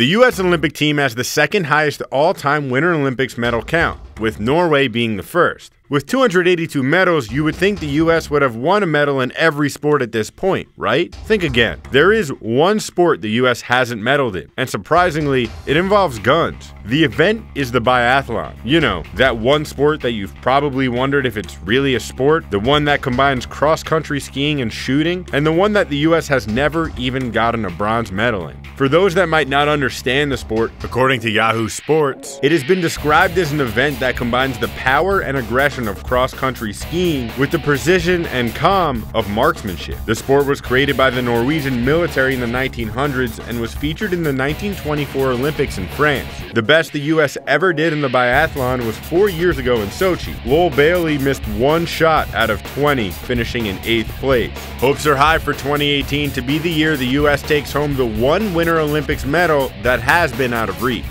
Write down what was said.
The U.S. Olympic team has the second highest all time Winter Olympics medal count, with Norway being the first. With 282 medals, you would think the US would have won a medal in every sport at this point, right? Think again. There is one sport the US hasn't medaled in, and surprisingly, it involves guns. The event is the biathlon. You know, that one sport that you've probably wondered if it's really a sport, the one that combines cross country skiing and shooting, and the one that the US has never even gotten a bronze medal in. For those that might not understand the sport, according to Yahoo Sports, it has been described as an event that combines the power and aggression of cross country skiing with the precision and calm of marksmanship. The sport was created by the Norwegian military in the 1900s and was featured in the 1924 Olympics in France. The best the U.S. ever did in the biathlon was four years ago in Sochi. Lowell Bailey missed one shot out of 20, finishing in eighth place. Hopes are high for 2018 to be the year the U.S. takes home the one Winter Olympics medal that has been out of reach.